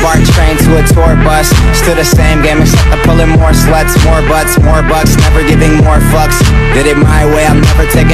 BART train to a tour bus. Still the same game except I'm pulling more sluts More butts, more bucks. Never giving more fucks. Did it my way, I'm never taking